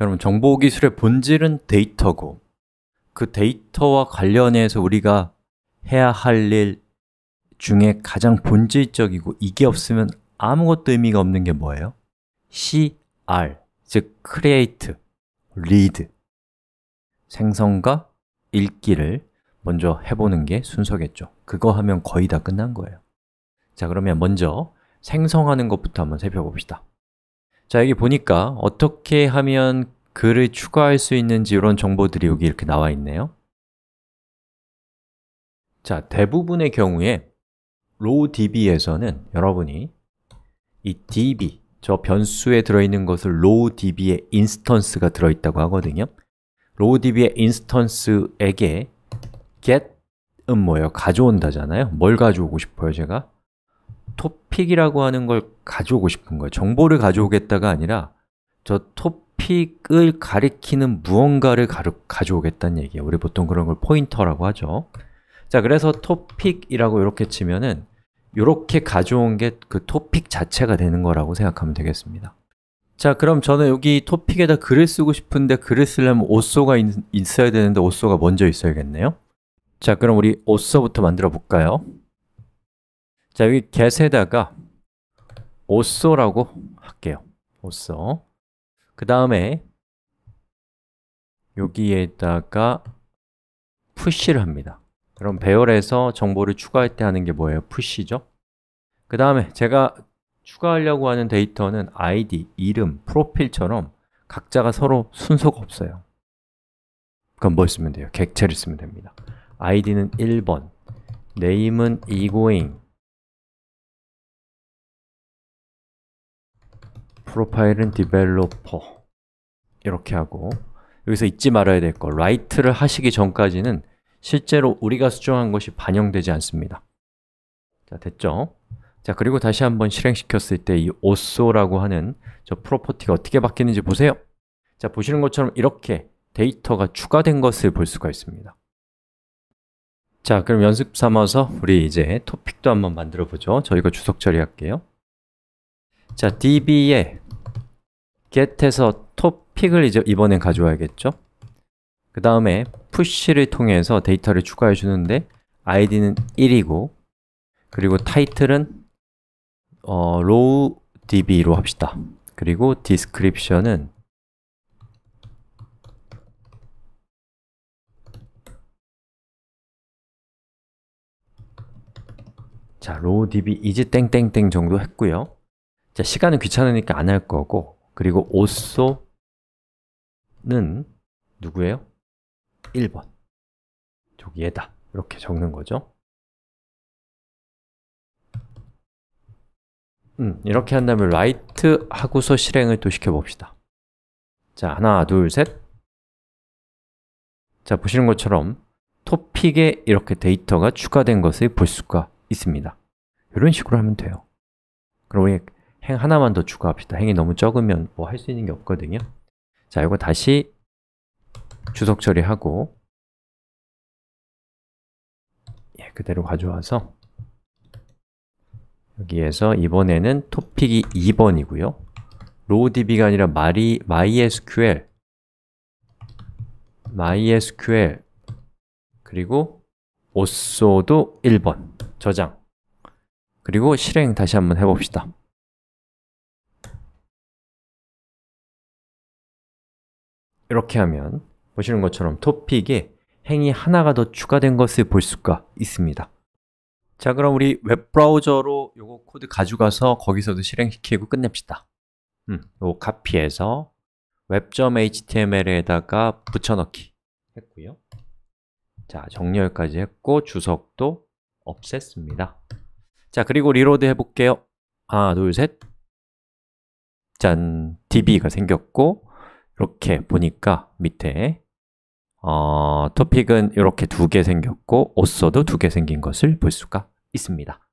여러분, 정보기술의 본질은 데이터고 그 데이터와 관련해서 우리가 해야 할 일 중에 가장 본질적이고 이게 없으면 아무것도 의미가 없는 게 뭐예요? CR, 즉 create, read. 생성과 읽기를 먼저 해보는 게 순서겠죠. 그거 하면 거의 다 끝난 거예요. 자, 그러면 먼저 생성하는 것부터 한번 살펴봅시다 자, 여기 보니까 어떻게 하면 글을 추가할 수 있는지 이런 정보들이 여기 이렇게 나와 있네요 자, 대부분의 경우에 rowdb에서는 여러분이 이 db, 저 변수에 들어있는 것을 rowdb의 인스턴스가 들어있다고 하거든요 rowdb의 인스턴스에게 get은 뭐예요? 가져온다잖아요 뭘 가져오고 싶어요, 제가? 토픽이라고 하는 걸 가져오고 싶은 거예요. 정보를 가져오겠다가 아니라 저 토픽을 가리키는 무언가를 가르, 가져오겠다는 얘기예요. 우리 보통 그런 걸 포인터라고 하죠. 자, 그래서 토픽이라고 이렇게 치면은 이렇게 가져온 게 그 토픽 자체가 되는 거라고 생각하면 되겠습니다. 자, 그럼 저는 여기 토픽에다 글을 쓰고 싶은데 글을 쓰려면 오쏘가 있, 어야 되는데 오쏘가 먼저 있어야겠네요. 자, 그럼 우리 오쏘부터 만들어 볼까요? 자, 여기 get에다가 오쏘라고 할게요 오쏘 그 다음에 여기에다가 푸시를 합니다 그럼 배열에서 정보를 추가할 때 하는 게 뭐예요? 푸시죠? 그 다음에 제가 추가하려고 하는 데이터는 id, 이름, 프로필처럼 각자가 서로 순서가 없어요 그럼 뭘 쓰면 돼요? 객체를 쓰면 됩니다 id는 1번, name은 egoing 프로파일은 developer 이렇게 하고 여기서 잊지 말아야 될 거, write를 하시기 전까지는 실제로 우리가 수정한 것이 반영되지 않습니다. 자, 됐죠? 자, 그리고 다시 한번 실행시켰을 때 이 oso라고 하는 저 프로퍼티가 어떻게 바뀌는지 보세요. 자, 보시는 것처럼 이렇게 데이터가 추가된 것을 볼 수가 있습니다. 자, 그럼 연습 삼아서 우리 이제 토픽도 한번 만들어 보죠. 저 이거 주석 처리할게요. 자, db에 get에서 토픽을 이제 이번엔 가져와야겠죠? 그 다음에 push를 통해서 데이터를 추가해 주는데 id는 1이고 그리고 title은 어, rowdb로 합시다 그리고 description은 자, rowdb 이제 땡땡땡 정도 했고요 자, 시간은 귀찮으니까 안 할 거고 그리고 also는 누구예요? 1번. 저기에다. 이렇게 적는 거죠. 음, 이렇게 한 다음에 write 하고서 실행을 또 시켜봅시다. 자, 하나, 둘, 셋. 자, 보시는 것처럼 토픽에 이렇게 데이터가 추가된 것을 볼 수가 있습니다. 이런 식으로 하면 돼요. 그럼 우리 행 하나만 더 추가합시다. 행이 너무 적으면 뭐 할 수 있는 게 없거든요. 자, 이거 다시 주석 처리하고 예, 그대로 가져와서 여기에서 이번에는 토픽이 2번이고요. rowdb가 아니라 mysql mysql 그리고 oso도 1번 저장. 그리고 실행 다시 한번 해봅시다 이렇게 하면 보시는 것처럼 topic에 행이 하나가 더 추가된 것을 볼 수가 있습니다. 자, 그럼 우리 웹브라우저로 요거 코드 가져가서 거기서도 실행시키고 끝냅시다. 음, 요 카피해서 web.html에다가 붙여넣기 했고요. 자, 정렬까지 했고 주석도 없앴습니다. 자, 그리고 reload 해볼게요. 하나, 둘, 셋. 짠! db가 생겼고 이렇게 보니까 밑에 어, 토픽은 이렇게 두 개 생겼고 오쏘도 두 개 생긴 것을 볼 수가 있습니다